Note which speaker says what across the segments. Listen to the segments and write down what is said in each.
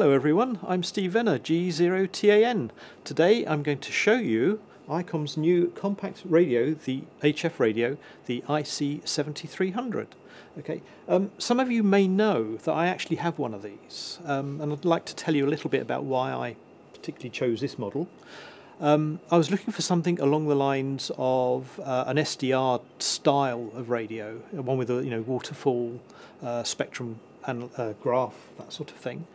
Speaker 1: Hello everyone, I'm Steve Venner, G0TAN. Today I'm going to show you ICOM's new compact radio, the HF radio, the IC7300. Okay, um, some of you may know that I actually have one of these, um, and I'd like to tell you a little bit about why I particularly chose this model. Um, I was looking for something along the lines of uh, an SDR style of radio, one with a you know waterfall uh, spectrum and uh, graph, that sort of thing.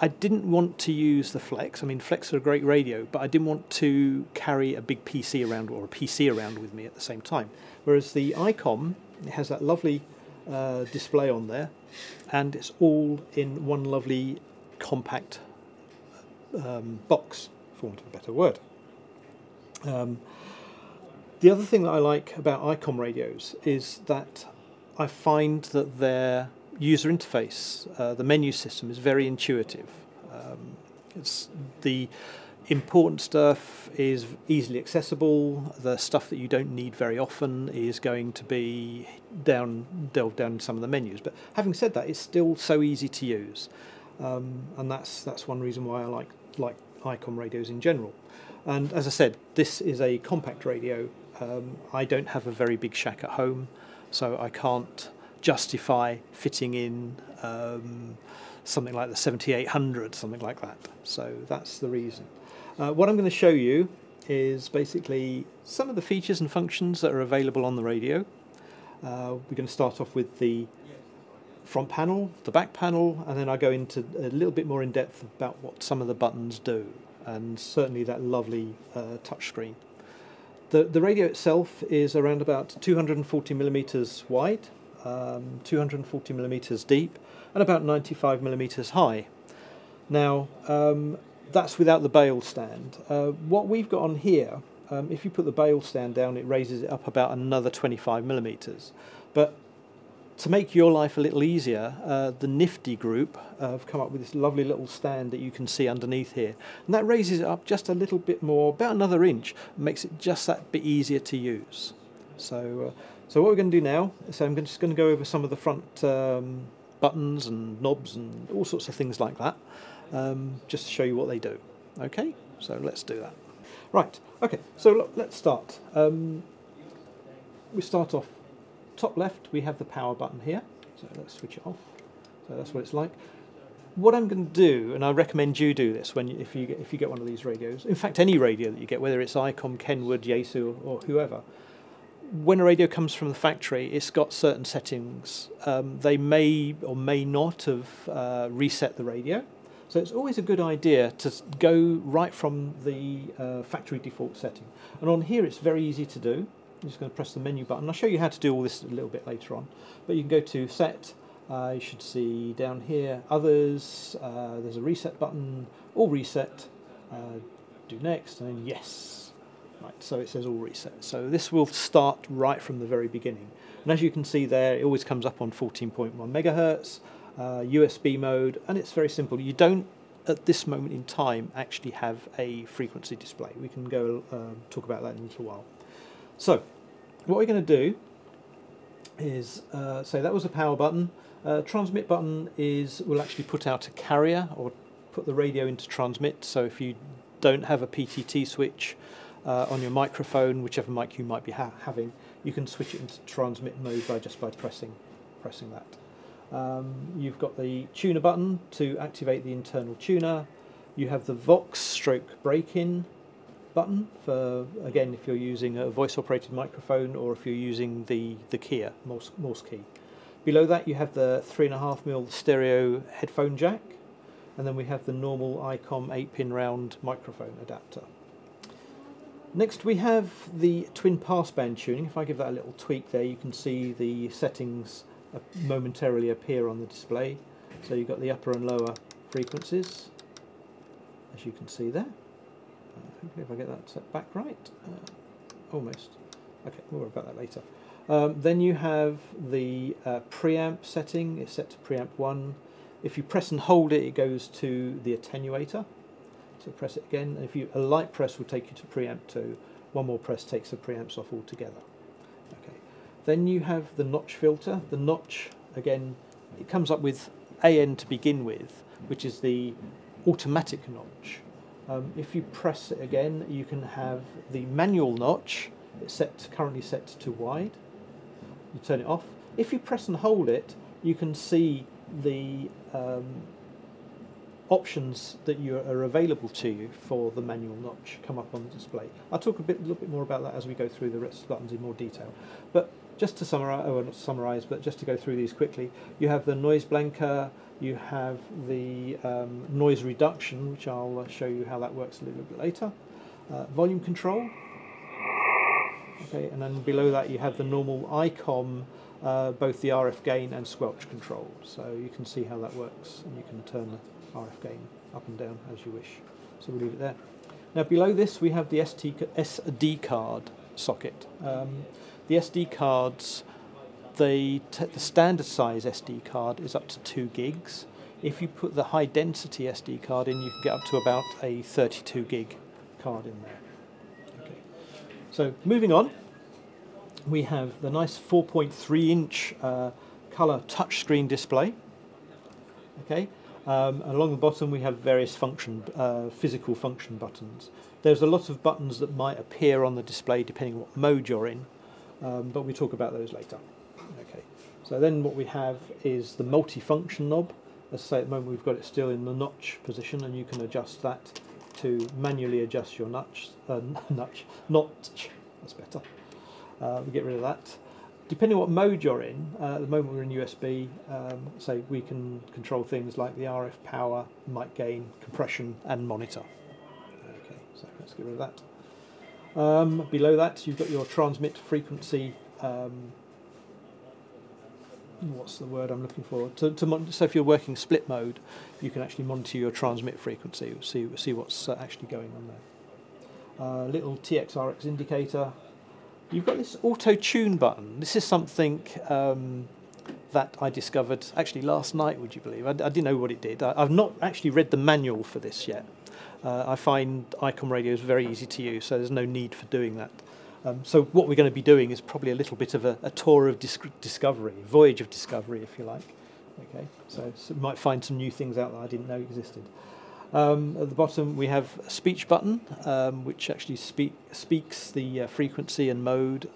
Speaker 1: I didn't want to use the Flex. I mean, Flex are a great radio, but I didn't want to carry a big PC around or a PC around with me at the same time. Whereas the ICOM has that lovely uh, display on there, and it's all in one lovely compact um, box, for want of a better word. Um, the other thing that I like about ICOM radios is that I find that their user interface, uh, the menu system, is very intuitive. Um, it's the important stuff is easily accessible. The stuff that you don't need very often is going to be down delved down in some of the menus. But having said that, it's still so easy to use, um, and that's that's one reason why I like like ICOM radios in general. And as I said, this is a compact radio. Um, I don't have a very big shack at home, so I can't justify fitting in um, something like the 7800, something like that. So that's the reason. Uh, what I'm going to show you is basically some of the features and functions that are available on the radio. Uh, we're going to start off with the front panel, the back panel, and then I go into a little bit more in depth about what some of the buttons do and certainly that lovely uh, touchscreen. The, the radio itself is around about 240 millimeters wide, um, 240 millimeters deep, and about 95 millimeters high. Now, um, that's without the bail stand. Uh, what we've got on here, um, if you put the bail stand down, it raises it up about another 25 millimeters. But to make your life a little easier, uh, the Nifty group uh, have come up with this lovely little stand that you can see underneath here. And that raises it up just a little bit more, about another inch, makes it just that bit easier to use. So, uh, so what we're going to do now is I'm just going to go over some of the front um, buttons and knobs and all sorts of things like that, um, just to show you what they do. Okay, so let's do that. Right, okay, so look, let's start. Um, we start off top left, we have the power button here. So let's switch it off. So that's what it's like. What I'm going to do, and I recommend you do this when if you get, if you get one of these radios. In fact, any radio that you get, whether it's ICOM, Kenwood, Yaesu, or whoever, when a radio comes from the factory, it's got certain settings. Um, they may or may not have uh, reset the radio. So it's always a good idea to go right from the uh, factory default setting. And on here, it's very easy to do. I'm just going to press the menu button. I'll show you how to do all this a little bit later on. But you can go to Set. Uh, you should see down here Others. Uh, there's a Reset button. All Reset. Uh, do Next. And then Yes. Right, so it says All Reset. So this will start right from the very beginning. And as you can see there, it always comes up on 14.1 megahertz, USB uh, mode, and it's very simple. You don't at this moment in time actually have a frequency display. We can go uh, talk about that in a little while. So, what we're going to do is, uh, say that was a power button. Uh, transmit button is will actually put out a carrier or put the radio into transmit. So if you don't have a PTT switch uh, on your microphone, whichever mic you might be ha having, you can switch it into transmit mode by just by pressing pressing that. Um, you've got the tuner button to activate the internal tuner. You have the Vox stroke break-in button for, again, if you're using a voice-operated microphone or if you're using the, the Kia Morse, Morse key. Below that you have the 3.5mm stereo headphone jack and then we have the normal ICOM 8-pin round microphone adapter. Next we have the twin passband tuning. If I give that a little tweak there you can see the settings momentarily appear on the display. So you've got the upper and lower frequencies as you can see there hopefully if I get that set back right, uh, almost. Okay, we'll worry about that later. Um, then you have the uh, preamp setting, it's set to preamp 1. If you press and hold it, it goes to the attenuator. So press it again, and if you a light press will take you to preamp 2. One more press takes the preamps off altogether. Okay. Then you have the notch filter. The notch, again, it comes up with AN to begin with, which is the automatic notch. Um, if you press it again, you can have the manual notch. It's set currently set to wide. You turn it off. If you press and hold it, you can see the um, options that you are available to you for the manual notch come up on the display. I'll talk a bit, little bit more about that as we go through the rest of the buttons in more detail. But just to summarize, or not summarize, but just to go through these quickly, you have the noise blanker, you have the um, noise reduction, which I'll uh, show you how that works a little bit later. Uh, volume control. Okay, and then below that you have the normal ICOM, uh, both the RF gain and squelch control. So you can see how that works, and you can turn the RF gain up and down as you wish. So we'll leave it there. Now below this we have the ST, SD card socket. Um, the SD cards the, the standard size SD card is up to 2 gigs. If you put the high density SD card in, you can get up to about a 32 gig card in there. Okay. So moving on, we have the nice 4.3 inch uh, color touchscreen display. Okay, um, along the bottom we have various function, uh, physical function buttons. There's a lot of buttons that might appear on the display depending on what mode you're in, um, but we talk about those later. Okay, so then what we have is the multi-function knob. As I say, at the moment we've got it still in the notch position and you can adjust that to manually adjust your notch, uh, notch, notch, that's better. Uh, we get rid of that. Depending on what mode you're in, uh, at the moment we're in USB, um, so we can control things like the RF power, mic gain, compression and monitor. Okay, so let's get rid of that. Um, below that you've got your transmit frequency um, what's the word I'm looking for? To, to so if you're working split mode, you can actually monitor your transmit frequency, see see what's uh, actually going on there. Uh, little TXRX indicator. You've got this auto tune button. This is something um, that I discovered actually last night. Would you believe? I, I didn't know what it did. I, have not actually read the manual for this yet. Uh, I find ICOM radio is very easy to use, so there's no need for doing that. Um, so what we're going to be doing is probably a little bit of a, a tour of dis discovery, voyage of discovery, if you like. Okay, so, so might find some new things out that I didn't know existed. Um, at the bottom we have a speech button, um, which actually speak, speaks the uh, frequency and mode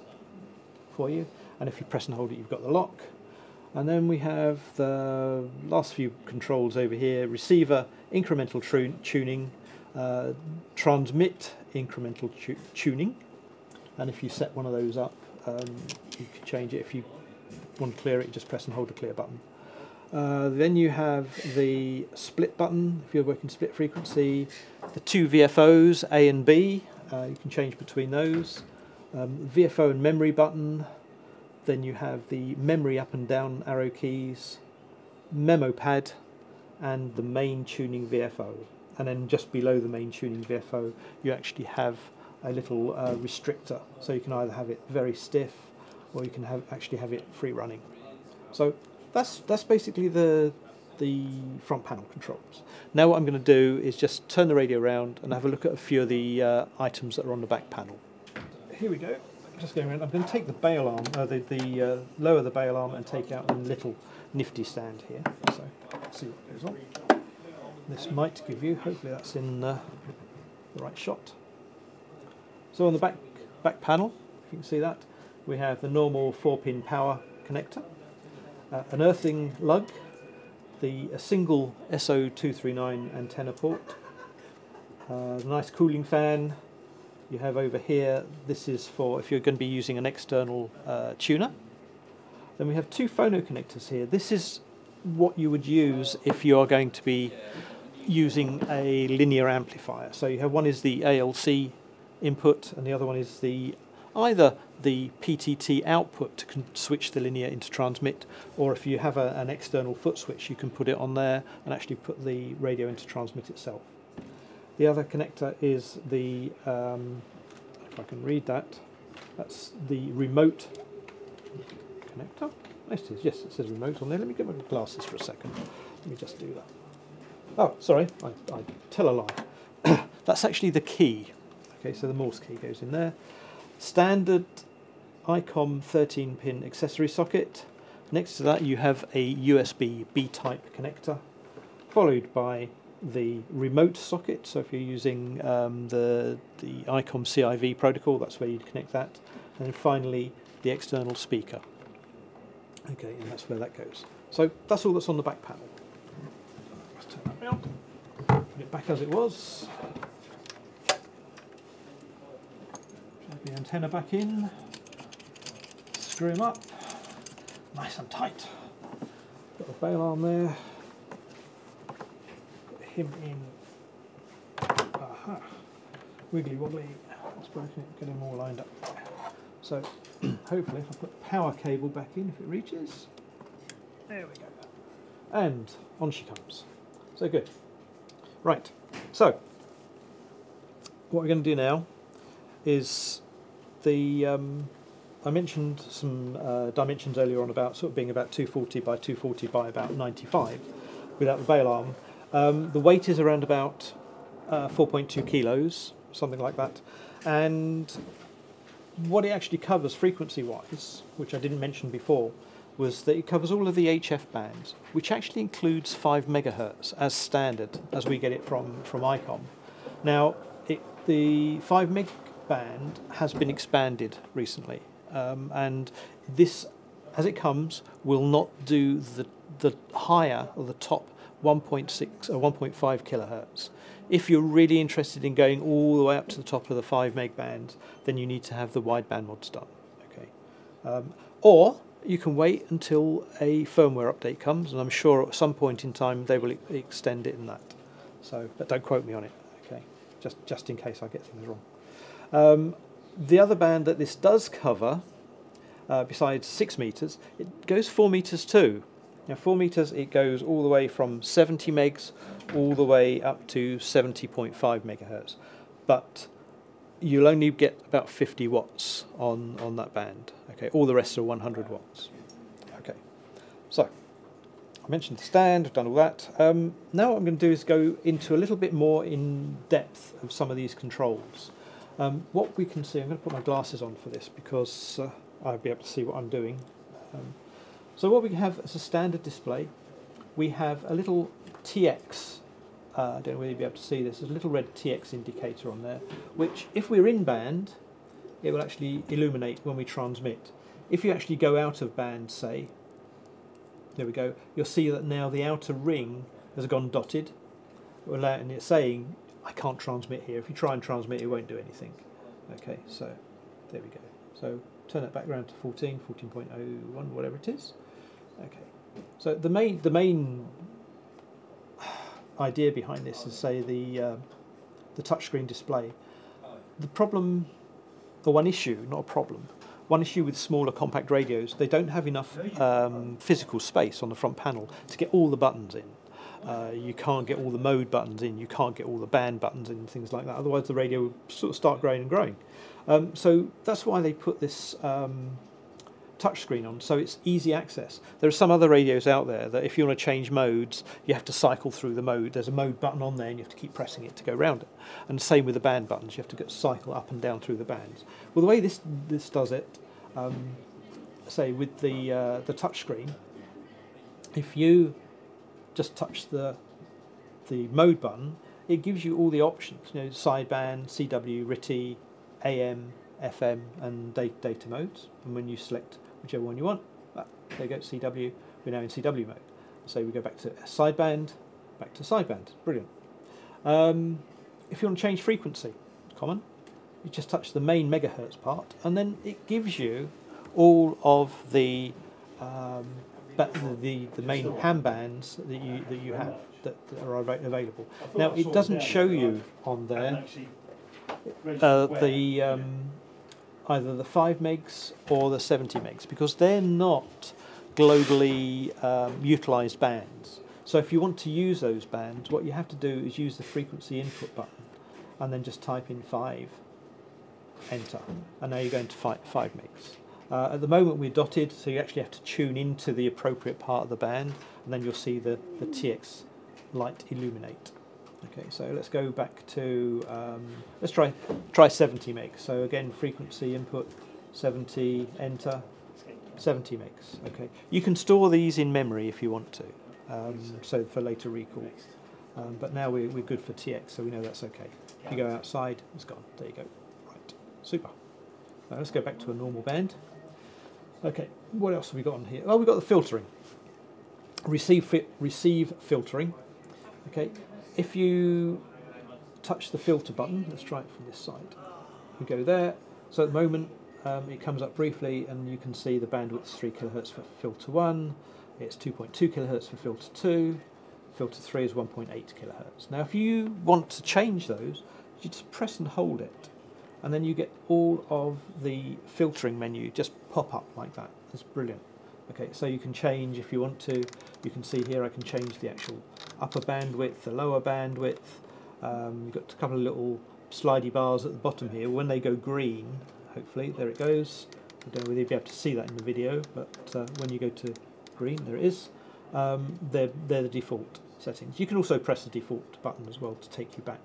Speaker 1: for you. And if you press and hold it, you've got the lock. And then we have the last few controls over here, receiver, incremental tuning, uh, transmit incremental tu tuning, and if you set one of those up um, you can change it if you want to clear it you just press and hold the clear button uh, then you have the split button. If you're working split frequency the two VFOs A and B uh, you can change between those. Um, VFO and memory button. Then you have the memory up and down arrow keys memo pad and the main tuning VFO and then just below the main tuning VFO you actually have a little uh, restrictor. So you can either have it very stiff or you can have actually have it free running. So that's that's basically the the front panel controls. Now what I'm going to do is just turn the radio around and have a look at a few of the uh, items that are on the back panel. Here we go. Just going around. I'm going to take the bail arm uh, the, the uh, lower the bail arm and take out a little nifty stand here. So see what goes on. This might give you hopefully that's in uh, the right shot. So on the back, back panel, if you can see that, we have the normal 4-pin power connector, uh, an earthing lug, the a single SO239 antenna port, uh, nice cooling fan. You have over here, this is for if you're going to be using an external uh, tuner. Then we have two phono connectors here. This is what you would use if you are going to be using a linear amplifier. So you have one is the ALC input and the other one is the either the PTT output to switch the linear into transmit or if you have a, an external foot switch you can put it on there and actually put the radio into transmit itself. The other connector is the, um, if I can read that, that's the remote connector. Yes, it is. Yes, it says remote on there. Let me get my glasses for a second. Let me just do that. Oh, sorry, I, I tell a lie. that's actually the key. Okay, so the Morse key goes in there. Standard ICOM 13 pin accessory socket. Next to that you have a USB B-type connector, followed by the remote socket. So if you're using um, the, the ICOM CIV protocol, that's where you'd connect that. And then finally, the external speaker. Okay, and that's where that goes. So that's all that's on the back panel. Let's turn that round. Put it back as it was. The antenna back in. Screw him up. Nice and tight. Got a bail arm there. Put him in. Aha. Wiggly wobbly. That's broken it. Get him all lined up. So hopefully if I put power cable back in, if it reaches, there we go. And on she comes. So good. Right, so what we're going to do now is the, um, I mentioned some uh, dimensions earlier on about sort of being about 240 by 240 by about 95 without the bail arm. Um, the weight is around about uh, 4.2 kilos, something like that. And what it actually covers frequency wise, which I didn't mention before, was that it covers all of the HF bands, which actually includes 5 megahertz as standard, as we get it from, from ICOM. Now, it, the 5 meg band has been expanded recently, um, and this, as it comes, will not do the, the higher or the top 1.6 or 1.5 kilohertz. If you're really interested in going all the way up to the top of the 5 meg band, then you need to have the wideband mods done. Okay, um, Or you can wait until a firmware update comes, and I'm sure at some point in time they will extend it in that. So, but don't quote me on it, okay? Just, just in case I get things wrong. Um, the other band that this does cover, uh, besides 6 meters, it goes 4 meters too. Now 4 meters, it goes all the way from 70 megs all the way up to 70.5 megahertz. But you'll only get about 50 watts on, on that band. Okay, all the rest are 100 watts. Okay, so I mentioned the stand, I've done all that. Um, now what I'm going to do is go into a little bit more in depth of some of these controls. Um, what we can see, I'm going to put my glasses on for this because uh, I'll be able to see what I'm doing. Um, so what we have as a standard display, we have a little TX, uh, I don't know whether you'll be able to see this, there's a little red TX indicator on there, which if we're in band, it will actually illuminate when we transmit. If you actually go out of band, say, there we go, you'll see that now the outer ring has gone dotted, and it's saying, I can't transmit here. If you try and transmit, it won't do anything. Okay, so there we go. So turn that back around to 14, 14.01, whatever it is. Okay, so the main the main idea behind this is say the uh, the touchscreen display. The problem, the one issue, not a problem, one issue with smaller compact radios, they don't have enough um, physical space on the front panel to get all the buttons in. Uh, you can't get all the mode buttons in, you can't get all the band buttons in, things like that. Otherwise, the radio will sort of start growing and growing. Um, so that's why they put this um, touchscreen on, so it's easy access. There are some other radios out there that if you want to change modes, you have to cycle through the mode. There's a mode button on there and you have to keep pressing it to go around it. And same with the band buttons, you have to get, cycle up and down through the bands. Well, the way this, this does it, um, say with the, uh, the touchscreen, if you just touch the, the mode button, it gives you all the options, you know, sideband, CW, RTTY, AM, FM and data, data modes. And when you select whichever one you want. Ah, there you go, CW. We're now in CW mode. So we go back to sideband, back to sideband. Brilliant. Um, if you want to change frequency, common, you just touch the main megahertz part, and then it gives you all of the um, the, the main ham bands that you that you have that, are available. Now it doesn't show you on there uh, the um, either the 5 megs or the 70 megs because they're not globally um, utilized bands. So if you want to use those bands, what you have to do is use the frequency input button and then just type in 5, enter, and now you're going to 5, five megs. Uh, at the moment we're dotted, so you actually have to tune into the appropriate part of the band, and then you'll see the, the TX light illuminate. Okay, so let's go back to, um, let's try try 70 meg. So again, frequency input, 70, enter. 70 megs. Okay, you can store these in memory if you want to, um, so for later recall. Um, but now we're, we're good for TX, so we know that's okay. You go outside, it's gone. There you go. Right, super. Now let's go back to a normal band. Okay, what else have we got on here? Oh, we've got the filtering. Receive fi receive filtering. Okay, if you touch the filter button, let's try it from this side. We go there. So at the moment, um, it comes up briefly, and you can see the bandwidth is 3 kilohertz for filter 1, it's 2.2 kilohertz for filter 2, filter 3 is 1.8 kilohertz. Now if you want to change those, you just press and hold it, and then you get all of the filtering menu just pop up like that. It's brilliant. Okay, so you can change if you want to. You can see here I can change the actual upper bandwidth, the lower bandwidth. Um, you've got a couple of little slidey bars at the bottom here. When they go green, hopefully, there it goes. I don't know whether you'll be able to see that in the video, but uh, when you go to green, there it is. Um, they're, they're the default settings. You can also press the default button as well to take you back.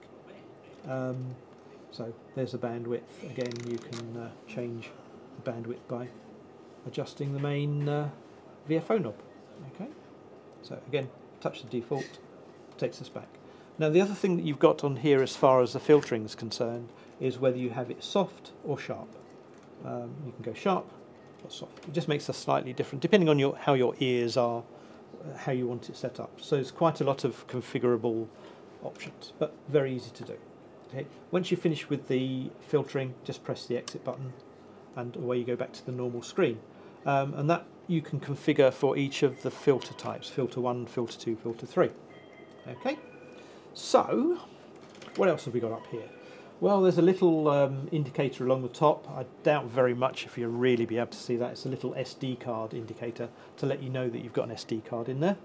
Speaker 1: Um, so there's the bandwidth. Again, you can uh, change the bandwidth by adjusting the main uh, VFO knob. Okay. So again, touch the default, takes us back. Now the other thing that you've got on here as far as the filtering is concerned is whether you have it soft or sharp. Um, you can go sharp or soft. It just makes us slightly different depending on your how your ears are, uh, how you want it set up. So it's quite a lot of configurable options, but very easy to do. Okay. Once you finish with the filtering, just press the exit button and away you go back to the normal screen. Um, and that you can configure for each of the filter types, filter 1, filter 2, filter 3. Okay, so what else have we got up here? Well, there's a little um, indicator along the top. I doubt very much if you'll really be able to see that. It's a little SD card indicator to let you know that you've got an SD card in there.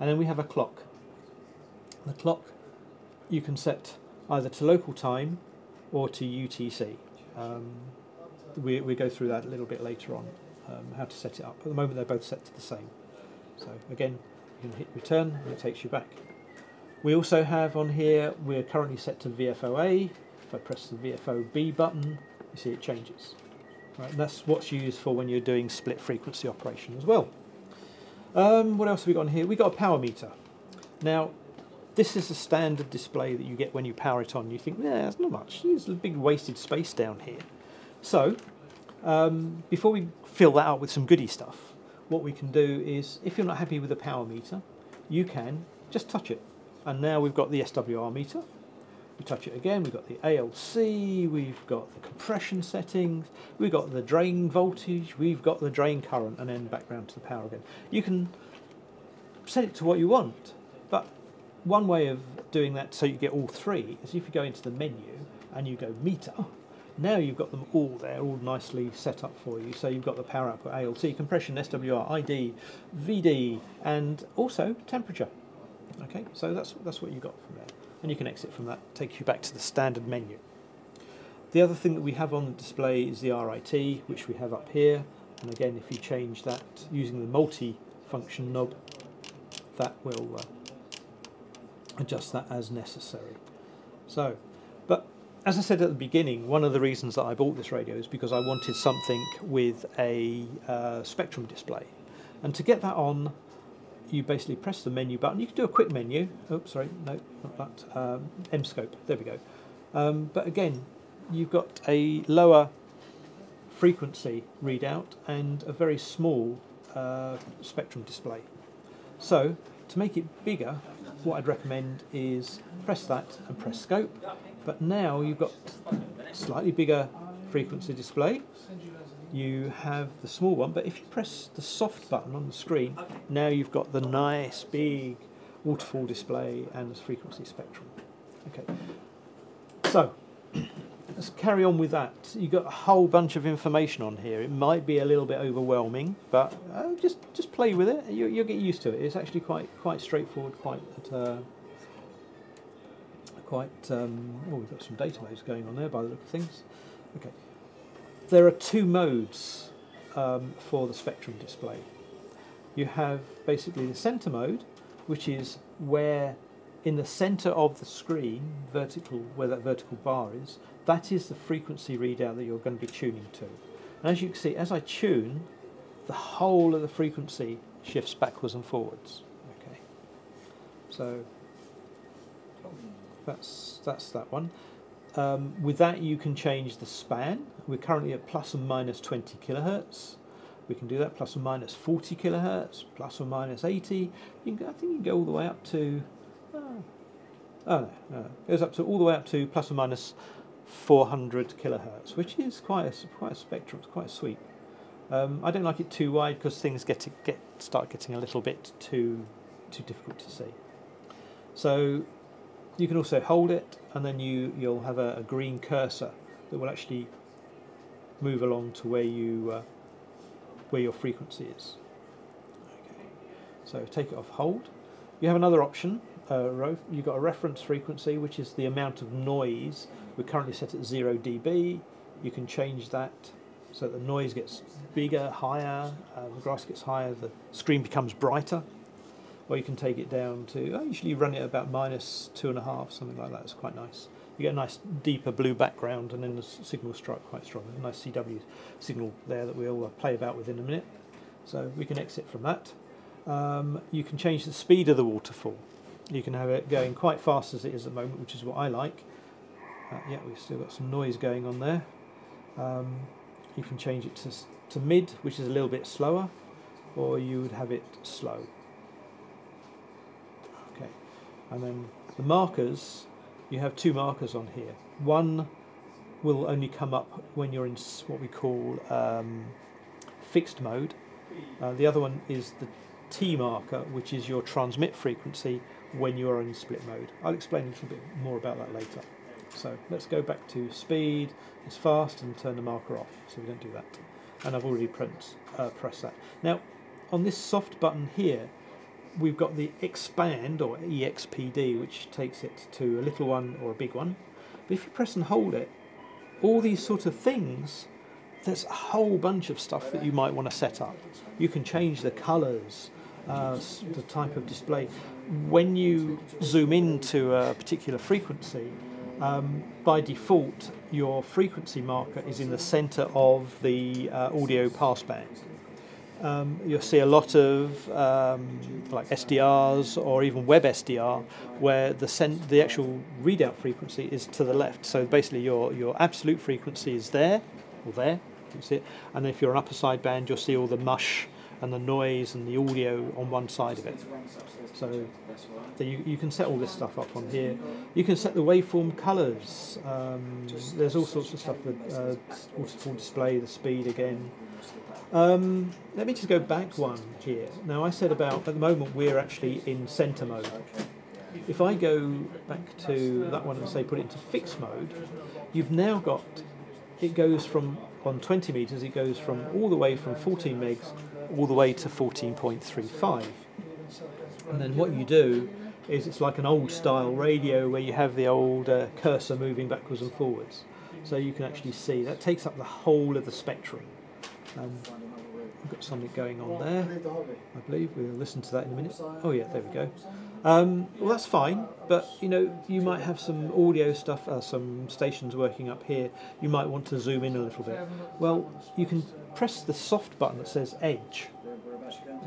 Speaker 1: And then we have a clock. The clock you can set either to local time or to UTC. Um, we, we go through that a little bit later on, um, how to set it up. At the moment they're both set to the same. So again, you can hit return and it takes you back. We also have on here, we're currently set to VFOA. If I press the VFOB button, you see it changes. Right, and that's what's used for when you're doing split frequency operation as well. Um, what else have we got on here? We've got a power meter. Now, this is a standard display that you get when you power it on. You think, yeah, there's not much. There's a big wasted space down here. So, um, before we fill that out with some goody stuff, what we can do is, if you're not happy with the power meter, you can just touch it. And now we've got the SWR meter. We touch it again, we've got the ALC, we've got the compression settings, we've got the drain voltage, we've got the drain current, and then back round to the power again. You can set it to what you want, one way of doing that so you get all three is if you go into the menu and you go meter, now you've got them all there, all nicely set up for you. So you've got the power output, ALC, compression, SWR, ID, VD, and also temperature. Okay, so that's, that's what you got from there. And you can exit from that, take you back to the standard menu. The other thing that we have on the display is the RIT, which we have up here. And again, if you change that using the multi-function knob, that will uh, adjust that as necessary. So, but as I said at the beginning, one of the reasons that I bought this radio is because I wanted something with a uh, spectrum display. And to get that on, you basically press the menu button. You can do a quick menu. Oops, sorry, no, not that. Um, M-scope, there we go. Um, but again, you've got a lower frequency readout and a very small uh, spectrum display. So, to make it bigger, what I'd recommend is press that and press scope. But now you've got slightly bigger frequency display. You have the small one, but if you press the soft button on the screen, now you've got the nice big waterfall display and the frequency spectrum. Okay, so let's carry on with that. You've got a whole bunch of information on here. It might be a little bit overwhelming, but uh, just just play with it. You, will get used to it. It's actually quite quite straightforward, quite uh, quite. Um, oh, we've got some data modes going on there by the look of things. Okay, there are two modes um, for the spectrum display. You have basically the center mode, which is where in the center of the screen, vertical, where that vertical bar is, that is the frequency readout that you're going to be tuning to. And as you can see, as I tune, the whole of the frequency shifts backwards and forwards. Okay, so that's that's that one. Um, with that, you can change the span. We're currently at plus and minus 20 kilohertz. We can do that plus or minus 40 kilohertz, plus or minus 80. You can, I think you can go all the way up to. Oh, oh no, no, it goes up to all the way up to plus or minus 400 kilohertz, which is quite a quite a spectrum. It's quite sweet. Um, I don't like it too wide because things get to get start getting a little bit too too difficult to see. So you can also hold it, and then you you'll have a, a green cursor that will actually move along to where you uh, where your frequency is. Okay. So take it off hold. You have another option. Uh, you've got a reference frequency, which is the amount of noise. We're currently set at 0 dB. You can change that so the noise gets bigger, higher, uh, the grass gets higher, the screen becomes brighter. Or you can take it down to, I usually run it about minus two and a half, something like that. It's quite nice. You get a nice deeper blue background and then the signal strike quite strong. A nice CW signal there that we'll uh, play about with in a minute. So we can exit from that. Um, you can change the speed of the waterfall. You can have it going quite fast as it is at the moment, which is what I like. Uh, yeah, we've still got some noise going on there. Um, you can change it to, to mid, which is a little bit slower, or you would have it slow. Okay, and then the markers, you have two markers on here. One will only come up when you're in what we call um, fixed mode. Uh, the other one is the T marker, which is your transmit frequency when you are in split mode. I'll explain a little bit more about that later. So let's go back to speed, it's fast, and turn the marker off, so we don't do that. And I've already print, uh, pressed that. Now, on this soft button here, we've got the expand, or EXPD, which takes it to a little one or a big one. But if you press and hold it, all these sort of things, there's a whole bunch of stuff that you might want to set up. You can change the colours, uh, the type of display. When you zoom into a particular frequency, um, by default, your frequency marker is in the center of the uh, audio passband. Um, you'll see a lot of um, like SDRs or even WebSDR where the the actual readout frequency is to the left. So basically, your your absolute frequency is there or there. You see it, and if you're an upper sideband, you'll see all the mush and the noise and the audio on one side of it. So, so you, you can set all this stuff up on here. You can set the waveform colours. Um, there's all sorts of stuff. The uh, waterfall display, the speed again. Um, let me just go back one here. Now I said about at the moment we're actually in centre mode. If I go back to that one and say put it into fixed mode, you've now got it goes from on 20 meters it goes from all the way from 14 megs all the way to 14.35. And then what you do is it's like an old style radio where you have the old uh, cursor moving backwards and forwards. So you can actually see that takes up the whole of the spectrum. Um, I've got something going on there, I believe. We'll listen to that in a minute. Oh yeah, there we go. Um, well, that's fine, but you know, you might have some audio stuff, uh, some stations working up here. You might want to zoom in a little bit. Well, you can press the soft button that says Edge.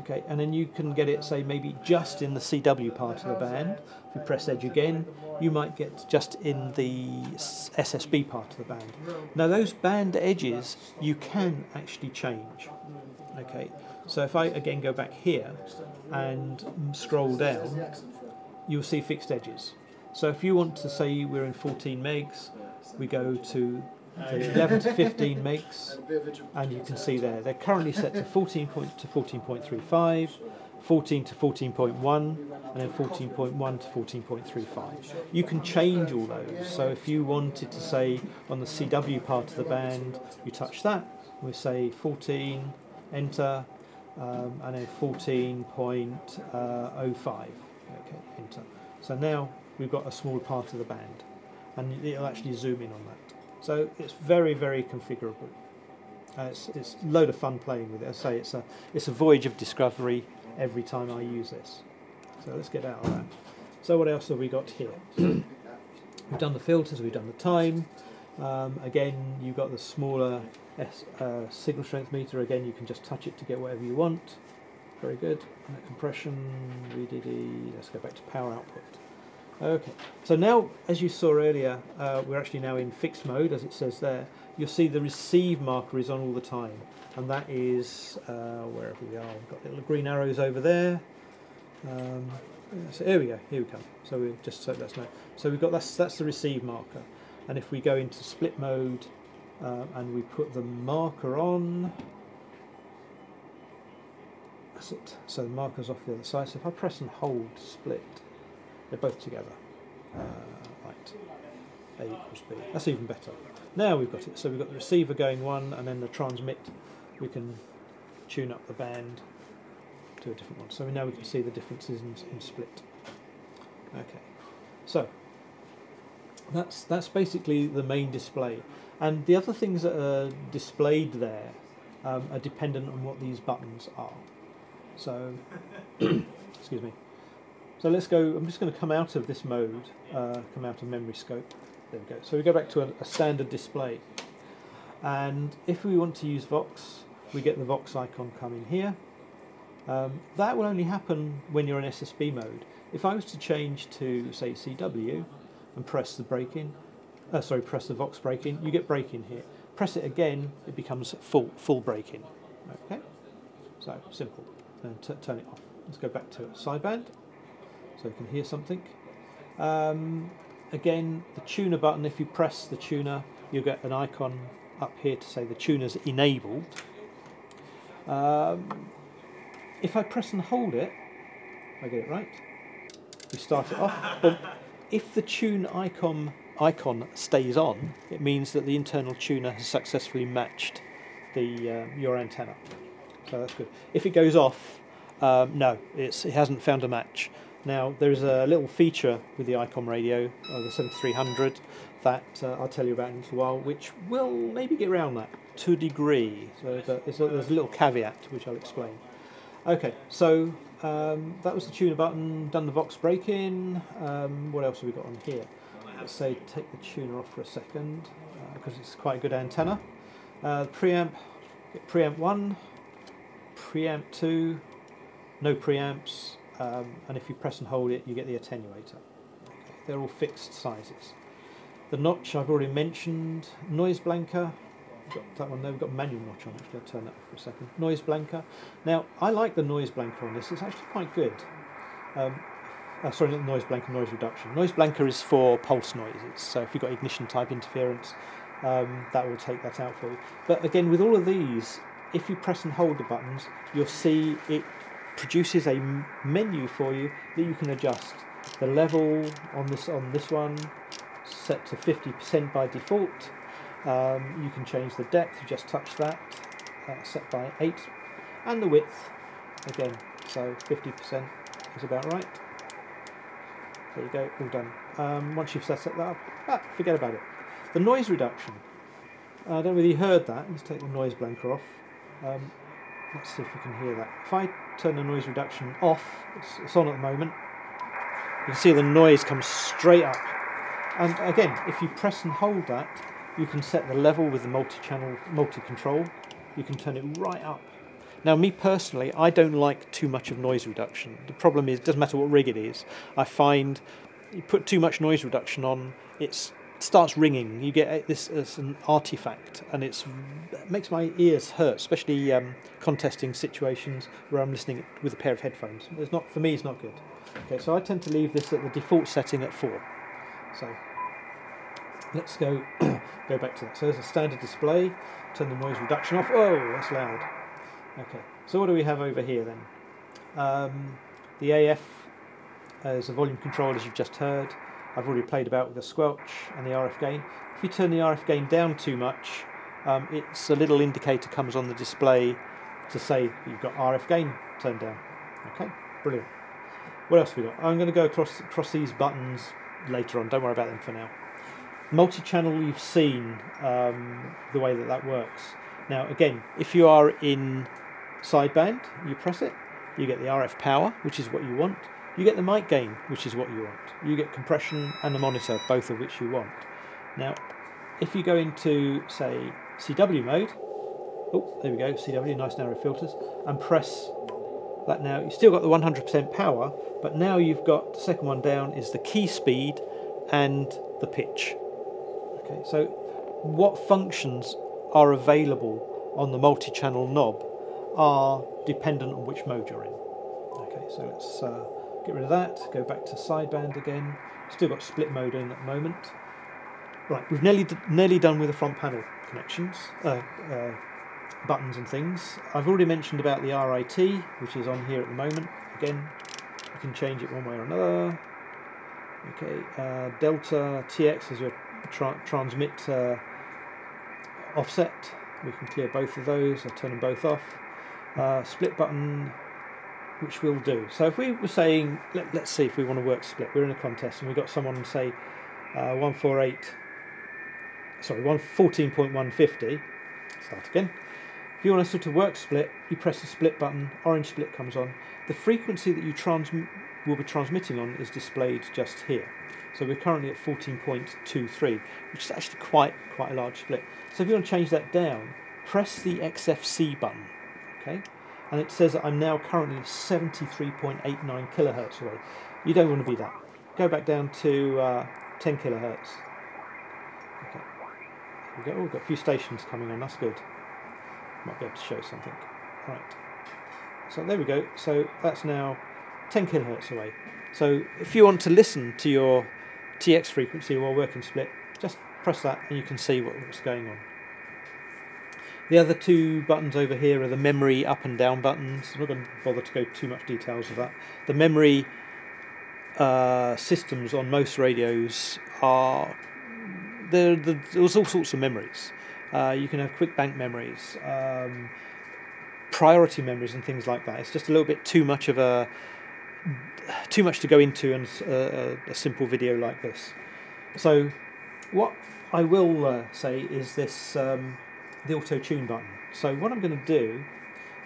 Speaker 1: Okay, and then you can get it, say, maybe just in the CW part of the band. If you press Edge again, you might get just in the SSB part of the band. Now, those band edges you can actually change. Okay, so if I again go back here and scroll down, you'll see fixed edges. So if you want to say we're in 14 megs, we go to the 11 to 15 megs, and you can see there they're currently set to 14 point to 14.35, 14 to 14.1, and then 14.1 to 14.35. You can change all those. So if you wanted to say on the CW part of the band, you touch that, we say 14, enter, um, and then 14.05. Okay, enter. So now we've got a small part of the band, and it'll actually zoom in on that. So it's very, very configurable. Uh, it's, it's a load of fun playing with it. I say it's a it's a voyage of discovery every time I use this. So let's get out of that. So what else have we got here? we've done the filters, we've done the time. Um, again, you've got the smaller S, uh, signal strength meter. Again, you can just touch it to get whatever you want. Very good. Uh, compression, VDD. Let's go back to power output. Okay, so now, as you saw earlier, uh, we're actually now in fixed mode, as it says there. You'll see the receive marker is on all the time, and that is uh, wherever we are. We've got little green arrows over there. Um, so here we go. Here we come. So we just so that's no. So we've got that's that's the receive marker, and if we go into split mode, uh, and we put the marker on. That's it. So the marker's off the other side. So if I press and hold split, they're both together. Uh, right. A equals B. That's even better. Now we've got it. So we've got the receiver going one, and then the transmit. We can tune up the band to a different one. So now we can see the differences in, in split. Okay. So that's that's basically the main display. And the other things that are displayed there um, are dependent on what these buttons are. So, excuse me. So let's go, I'm just going to come out of this mode, uh, come out of memory scope. There we go. So we go back to a, a standard display. And if we want to use Vox, we get the Vox icon coming here. Um, that will only happen when you're in SSB mode. If I was to change to, say, CW and press the break-in, uh, sorry, press the Vox break-in, you get break-in here. Press it again, it becomes full full break-in. Okay, so simple. And turn it off. Let's go back to sideband so you can hear something. Um, again, the tuner button, if you press the tuner, you'll get an icon up here to say the tuner's enabled. Um, if I press and hold it, I get it right, we start it off. But if the tune icon icon stays on, it means that the internal tuner has successfully matched the uh, your antenna. So that's good. If it goes off, um, no, it hasn't found a match. Now there's a little feature with the ICOM radio, uh, the 7300, that uh, I'll tell you about in a little while, which will maybe get around that to a degree. So there's a, there's a little caveat which I'll explain. Okay, so um, that was the tuner button, done the Vox break-in. Um, what else have we got on here? Let's say take the tuner off for a second because uh, it's quite a good antenna. Uh, preamp, preamp 1, preamp 2, no preamps, um, and if you press and hold it you get the attenuator. Okay. They're all fixed sizes. The notch I've already mentioned, noise blanker, got that one there, we've got manual notch on actually, I'll turn that off for a second. Noise blanker. Now I like the noise blanker on this, it's actually quite good. Um, uh, sorry, not noise blanker, noise reduction. Noise blanker is for pulse noises, so if you've got ignition type interference, um, that will take that out for you. But again, with all of these, if you press and hold the buttons, you'll see it produces a menu for you that you can adjust. The level on this on this one set to 50% by default. Um, you can change the depth, you just touch that, uh, set by 8, and the width, again, so 50% is about right. There you go, all done. Um, once you've set that up, ah, forget about it. The noise reduction, I don't you heard that, let's take the noise blanker off. Um, let's see if we can hear that. If I turn the noise reduction off, it's, it's on at the moment, you can see the noise comes straight up. And again, if you press and hold that, you can set the level with the multi-channel, multi-control. You can turn it right up. Now, me personally, I don't like too much of noise reduction. The problem is, it doesn't matter what rig it is. I find you put too much noise reduction on, it's starts ringing. You get this as an artifact, and it's, it makes my ears hurt, especially um, contesting situations where I'm listening with a pair of headphones. It's not for me. It's not good. Okay, so I tend to leave this at the default setting at four. So let's go go back to that. So there's a standard display. Turn the noise reduction off. Oh, that's loud. Okay. So what do we have over here then? Um, the AF is a volume control, as you've just heard. I've already played about with the squelch and the RF gain. If you turn the RF gain down too much, um, it's a little indicator comes on the display to say you've got RF gain turned down. Okay, brilliant. What else have we got? I'm going to go across across these buttons later on. Don't worry about them for now. Multi-channel, you've seen um, the way that that works. Now, again, if you are in sideband, you press it, you get the RF power, which is what you want. You get the mic gain, which is what you want. You get compression and the monitor, both of which you want. Now, if you go into, say, CW mode, oh, there we go, CW, nice narrow filters, and press that now, you've still got the 100% power, but now you've got, the second one down is the key speed and the pitch. Okay, so what functions are available on the multi-channel knob are dependent on which mode you're in. Okay, so let's uh, get rid of that, go back to sideband again. Still got split mode in at the moment. Right, we've nearly nearly done with the front panel connections, uh, uh, buttons and things. I've already mentioned about the RIT, which is on here at the moment. Again, you can change it one way or another. Okay, uh, Delta TX is your tra transmit uh, offset. We can clear both of those. I'll turn them both off. Uh, split button, which we'll do. So if we were saying, let, us see if we want to work split. We're in a contest and we've got someone say uh, 148, sorry, 114.150. Start again. If you want to sort of work split, you press the split button, orange split comes on. The frequency that you transmit will be transmitting on is displayed just here. So we're currently at 14.23, which is actually quite quite a large split. So if you want to change that down, press the XFC button, okay? And it says that I'm now currently 73.89 kilohertz away. You don't want to be that. Go back down to uh, 10 kilohertz. Okay. we go. Oh, we've got a few stations coming on. That's good. Might be able to show something. Right. So there we go. So that's now 10 kilohertz away. So if you want to listen to your TX frequency while working split, just press that and you can see what's going on. The other two buttons over here are the memory up and down buttons. I'm not going to bother to go too much details of that. The memory uh, systems on most radios are there, there's all sorts of memories. Uh, you can have quick bank memories, um, priority memories, and things like that. It's just a little bit too much of a too much to go into in a, a simple video like this. So, what I will uh, say is this um, the auto tune button. So what I'm going to do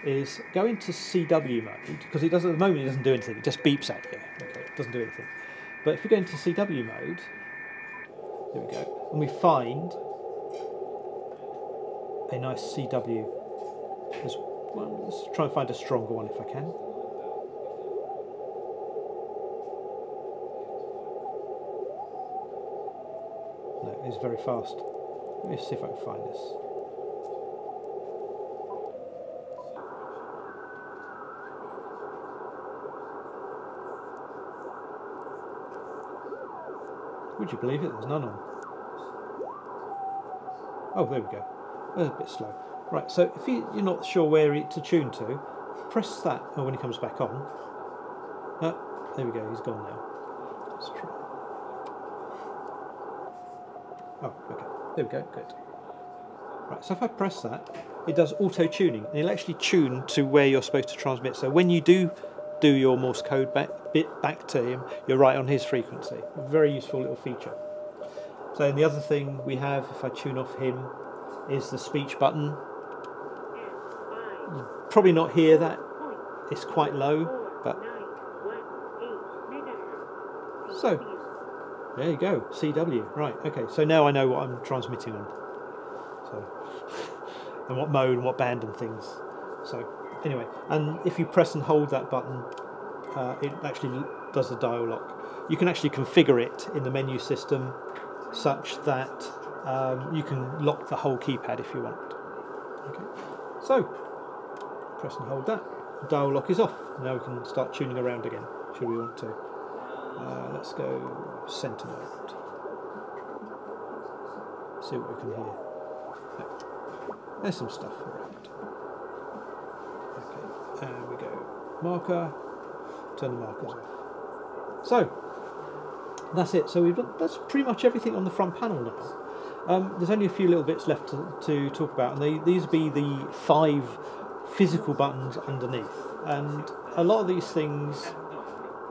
Speaker 1: is go into CW mode because it does at the moment it doesn't do anything. It just beeps at you. Okay, it doesn't do anything. But if we go into CW mode, there we go, and we find a nice CW. Let's try and find a stronger one if I can. No, it's very fast. Let me see if I can find this. Would you believe it? There's none on. Oh, there we go. That's a bit slow. Right, so if you, are not sure where to tune to, press that oh, when he comes back on. Oh, there we go, he's gone now. Let's try. Oh, okay. There we go, good. Right, so if I press that, it does auto tuning, and it'll actually tune to where you're supposed to transmit. So when you do do your Morse code back, bit back to him, you're right on his frequency. Very useful little feature. So the other thing we have, if I tune off him, is the speech button. You probably not hear that. It's quite low, but so there you go, CW. Right, okay. So now I know what I'm transmitting on. So and what mode and what band and things. So anyway, and if you press and hold that button, uh, it actually does the dial lock. You can actually configure it in the menu system such that um, you can lock the whole keypad if you want. Okay, so press and hold that. Dial lock is off. Now we can start tuning around again, should we want to. Uh, let's go center mode. See what we can hear. There's some stuff around. Okay, there we go. Marker, turn the markers off. So, that's it. So we've done, that's pretty much everything on the front panel now. Um, there's only a few little bits left to, to talk about, and they, these be the five physical buttons underneath. And a lot of these things,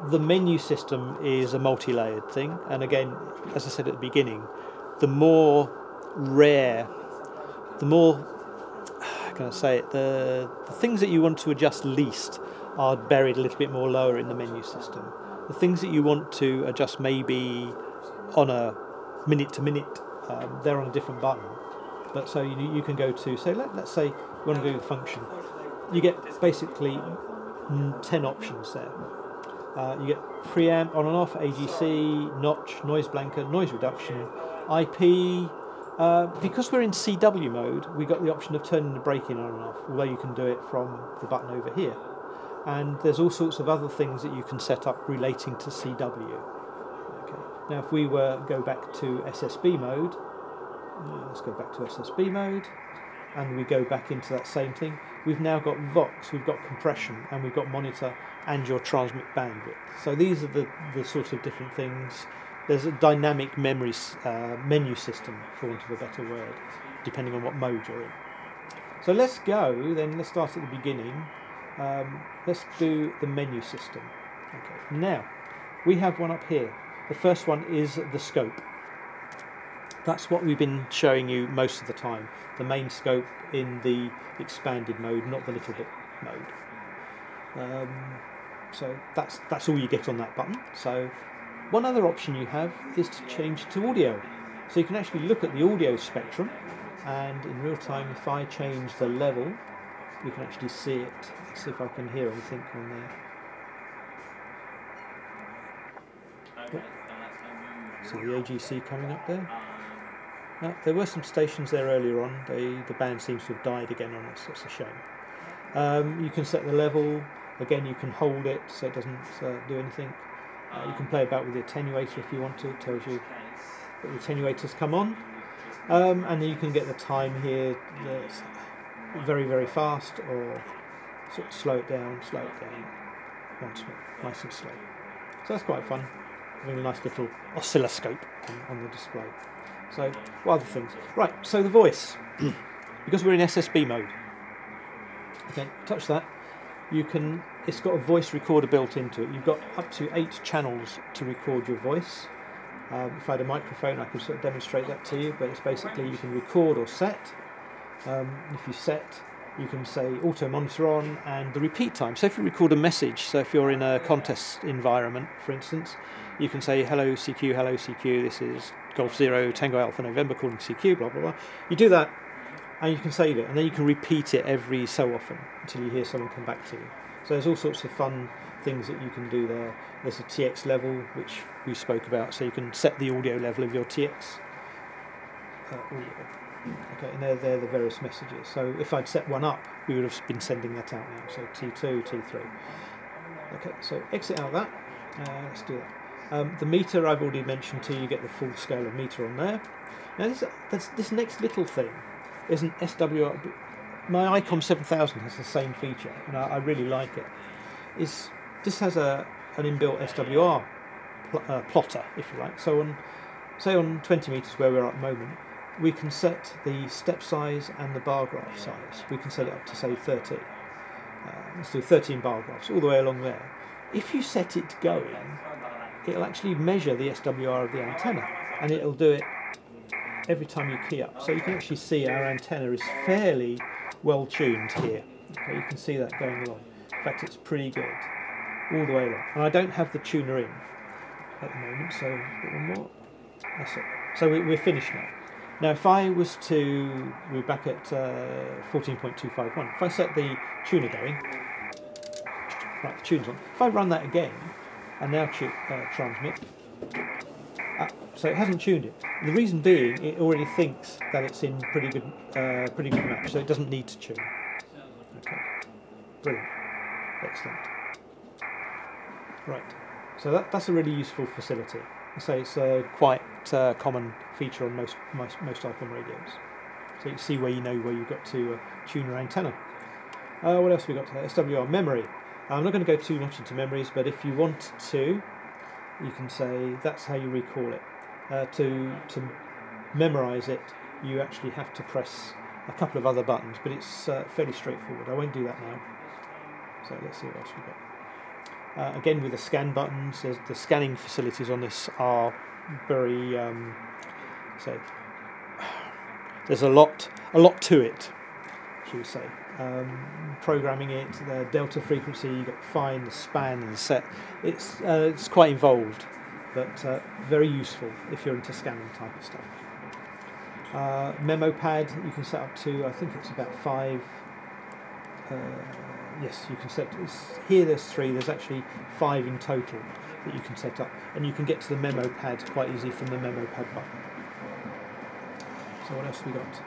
Speaker 1: the menu system is a multi-layered thing. And again, as I said at the beginning, the more rare, the more how can I say it? The, the things that you want to adjust least are buried a little bit more lower in the menu system. The things that you want to adjust maybe on a minute to minute um, they're on a different button. But so you, you can go to, say, let, let's say you want to do the function. You get basically mm, 10 options there. Uh, you get preamp on and off, AGC, notch, noise blanker, noise reduction, IP. Uh, because we're in CW mode, we've got the option of turning the break-in on and off, although you can do it from the button over here. And there's all sorts of other things that you can set up relating to CW. Okay. Now, if we were go back to SSB mode, uh, let's go back to SSB mode, and we go back into that same thing. We've now got Vox, we've got compression, and we've got monitor and your transmit bandwidth. So these are the, the sorts of different things. There's a dynamic memory uh, menu system, for want of a better word, depending on what mode you're in. So let's go, then let's start at the beginning. Um, let's do the menu system. Okay. Now, we have one up here. The first one is the scope. That's what we've been showing you most of the time. The main scope in the expanded mode, not the little bit mode. Um, so that's that's all you get on that button. So one other option you have is to change to audio. So you can actually look at the audio spectrum and in real time if I change the level you can actually see it. Let's see if I can hear anything on there. So the AGC coming up there. Now, there were some stations there earlier on. They, the band seems to have died again on us. That's a shame. Um, you can set the level. Again, you can hold it so it doesn't uh, do anything. Uh, you can play about with the attenuator if you want to. It tells you that the attenuators come on. Um, and then you can get the time here that's very, very fast or sort of slow it down, slow it down once more, nice and slow. So that's quite fun. Having a nice little oscilloscope on, on the display. So, what other things? Right, so the voice. because we're in SSB mode. Okay, touch that. You can, it's got a voice recorder built into it. You've got up to eight channels to record your voice. Um, if I had a microphone, I could sort of demonstrate that to you, but it's basically you can record or set. Um, if you set, you can say auto monitor on and the repeat time. So if you record a message, so if you're in a contest environment, for instance, you can say hello CQ, hello CQ, this is Golf Zero, Tango Alpha November calling CQ, blah blah blah. You do that and you can save it and then you can repeat it every so often until you hear someone come back to you. So there's all sorts of fun things that you can do there. There's a TX level which we spoke about, so you can set the audio level of your TX uh. Okay, and they're, they're the various messages. So if I'd set one up, we would have been sending that out now. So T2, T3. Okay, so exit out of that. Uh, let's do that. Um, the meter I've already mentioned to you, you get the full scale of meter on there. Now this, this, this next little thing is an SWR. My ICOM 7000 has the same feature, and I, I really like it. Is this has a an inbuilt SWR pl uh, plotter, if you like. So on, say on 20 meters where we're at the moment, we can set the step size and the bar graph size. We can set it up to say 30. Uh, let's do 13 bar graphs all the way along there. If you set it going, it'll actually measure the SWR of the antenna and it'll do it every time you key up. So you can actually see our antenna is fairly well tuned here. Okay, you can see that going along. In fact, it's pretty good all the way along. And I don't have the tuner in at the moment, so one more. That's it. So we, we're finished now. Now, if I was to, we're back at uh, 14.251. If I set the tuner going, right, the tune's on. If I run that again and now uh, transmit, uh, so it hasn't tuned it. The reason being, it already thinks that it's in pretty good, uh, pretty good match, so it doesn't need to tune. Okay, brilliant, excellent. Right, so that, that's a really useful facility. So it's a quite uh, common feature on most, most, most ICOM radios. So you see where you know where you've got to uh, tune your antenna. Uh, what else have we got? SWR memory. I'm not going to go too much into memories, but if you want to, you can say that's how you recall it. Uh, to to memorize it, you actually have to press a couple of other buttons, but it's uh, fairly straightforward. I won't do that now. So let's see what else we've got. Uh, again, with the scan buttons, the scanning facilities on this are very um, so. There's a lot, a lot to it, should we say? Um, programming it, the delta frequency, you've got fine, the span, and set. It's uh, it's quite involved, but uh, very useful if you're into scanning type of stuff. Uh, memo pad you can set up to I think it's about five. Uh, yes, you can set. Here there's three. There's actually five in total that you can set up, and you can get to the memo pad quite easy from the memo pad button. So what else we got?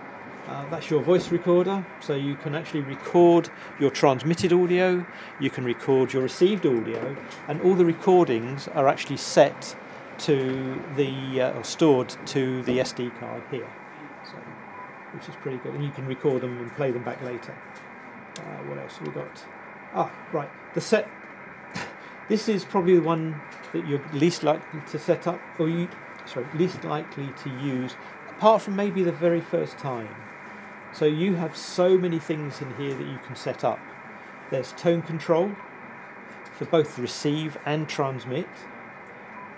Speaker 1: Uh, that's your voice recorder, so you can actually record your transmitted audio, you can record your received audio, and all the recordings are actually set to the uh, or stored to the SD card here, so which is pretty good. And you can record them and play them back later. Uh, what else have we got? Ah, right, the set. This is probably the one that you're least likely to set up, or you sorry, least likely to use, apart from maybe the very first time. So you have so many things in here that you can set up. There's tone control for both receive and transmit.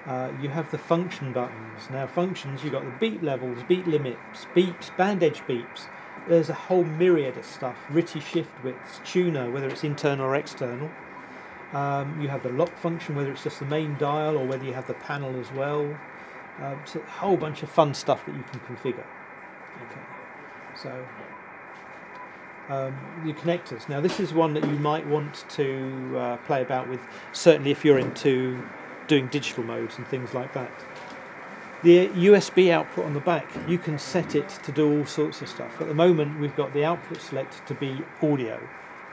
Speaker 1: Uh, you have the function buttons. Now functions, you've got the beat levels, beat limits, beeps, band edge beeps. There's a whole myriad of stuff. RTTY shift widths, tuner, whether it's internal or external. Um, you have the lock function, whether it's just the main dial or whether you have the panel as well. Uh, it's a whole bunch of fun stuff that you can configure. Okay. So um, the connectors. Now this is one that you might want to uh, play about with, certainly if you're into doing digital modes and things like that. The USB output on the back, you can set it to do all sorts of stuff. At the moment we've got the output select to be audio.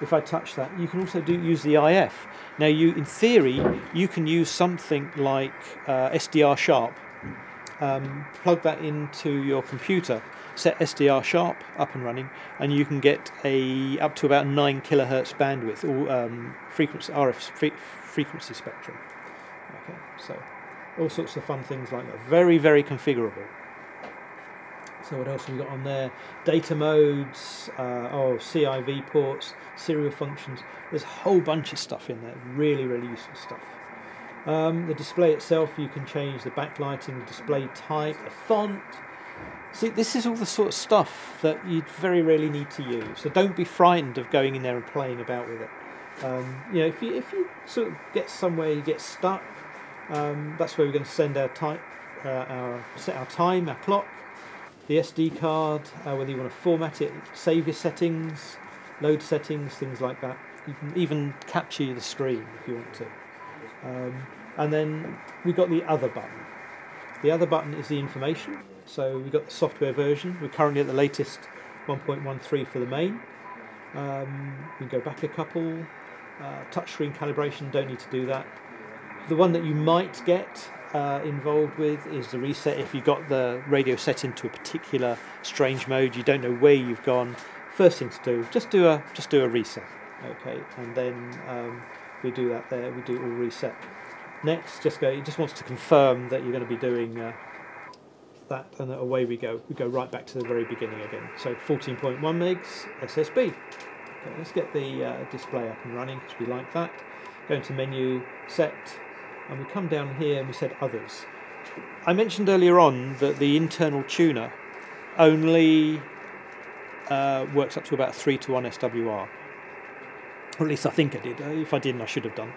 Speaker 1: If I touch that, you can also do use the IF. Now you, in theory, you can use something like uh, SDR Sharp, um, plug that into your computer set SDR sharp up and running, and you can get a up to about nine kilohertz bandwidth or um, frequency RF fre frequency spectrum. Okay, so all sorts of fun things like that. Very very configurable. So what else have we got on there? Data modes, uh, oh CIV ports, serial functions. There's a whole bunch of stuff in there. Really really useful stuff. Um, the display itself, you can change the backlighting, the display type, the font, See, this is all the sort of stuff that you very rarely need to use. So don't be frightened of going in there and playing about with it. Um, you know, if you if you sort of get somewhere you get stuck, um, that's where we're going to send our time, uh, our set our time, our clock, the SD card, uh, whether you want to format it, save your settings, load settings, things like that. You can even capture the screen if you want to. Um, and then we've got the other button. The other button is the information. So we've got the software version. We're currently at the latest 1.13 for the main. Um, we can go back a couple. Uh, touchscreen calibration, don't need to do that. The one that you might get uh, involved with is the reset. If you've got the radio set into a particular strange mode, you don't know where you've gone. First thing to do, just do a just do a reset. Okay, and then um, we do that there. We do all reset. Next, just go. It just wants to confirm that you're going to be doing. Uh, that and away we go. We go right back to the very beginning again. So 14.1 megs SSB. Okay, let's get the uh, display up and running because we like that. Go into menu, set, and we come down here and we said others. I mentioned earlier on that the internal tuner only uh, works up to about 3 to 1 SWR. Or at least I think I did. Uh, if I didn't, I should have done.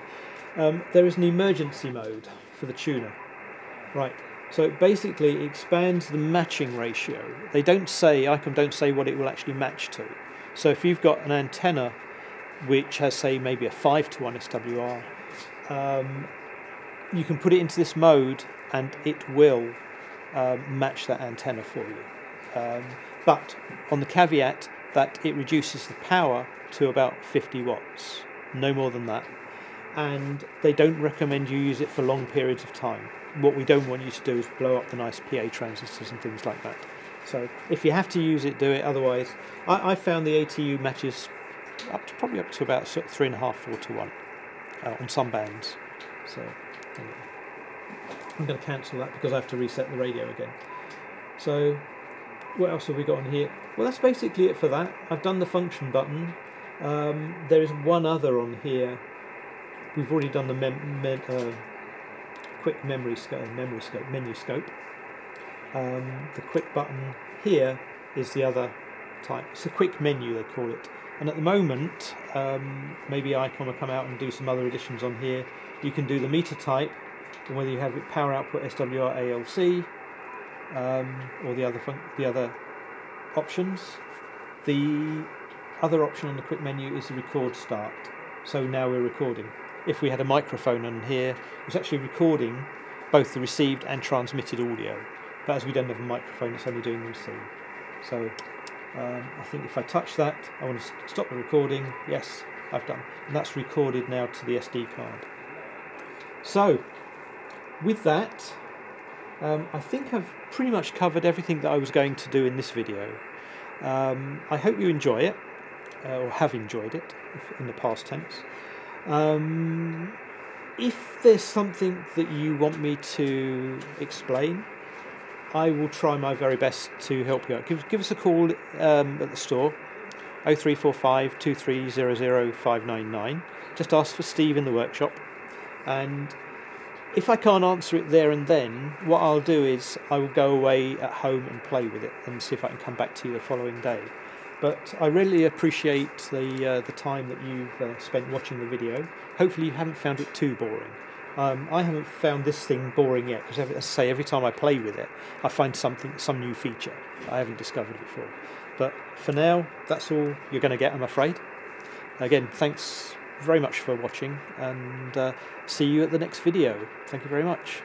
Speaker 1: Um, there is an emergency mode for the tuner. Right, so it basically expands the matching ratio. They don't say, ICOM don't say what it will actually match to. So if you've got an antenna which has, say, maybe a 5 to 1 SWR, um, you can put it into this mode and it will um, match that antenna for you. Um, but on the caveat that it reduces the power to about 50 watts, no more than that. And they don't recommend you use it for long periods of time what we don't want you to do is blow up the nice PA transistors and things like that. So if you have to use it, do it. Otherwise, I, I found the ATU matches up to probably up to about three and a half, four to one uh, on some bands. So anyway. I'm going to cancel that because I have to reset the radio again. So what else have we got on here? Well, that's basically it for that. I've done the function button. Um, there is one other on here. We've already done the mem- mem- uh, quick memory scope, memory scope, menu scope. Um, the quick button here is the other type. It's a quick menu they call it. And at the moment, um, maybe ICOM will come out and do some other additions on here. You can do the meter type, and whether you have power output SWR ALC, um, or the other the other options. The other option on the quick menu is the record start. So now we're recording. If we had a microphone on here, it was actually recording both the received and transmitted audio. But as we don't have a microphone, it's only doing the receive. So um, I think if I touch that, I want to stop the recording. Yes, I've done. And that's recorded now to the SD card. So, with that, um, I think I've pretty much covered everything that I was going to do in this video. Um, I hope you enjoy it, uh, or have enjoyed it in the past tense. Um, if there's something that you want me to explain, I will try my very best to help you out. Give, give us a call um, at the store, 0345 2300 599. Just ask for Steve in the workshop. And if I can't answer it there and then, what I'll do is I will go away at home and play with it and see if I can come back to you the following day. But I really appreciate the uh, the time that you've uh, spent watching the video. Hopefully, you haven't found it too boring. Um, I haven't found this thing boring yet because, as I say, every time I play with it, I find something, some new feature I haven't discovered before. But for now, that's all you're going to get, I'm afraid. Again, thanks very much for watching and uh, see you at the next video. Thank you very much.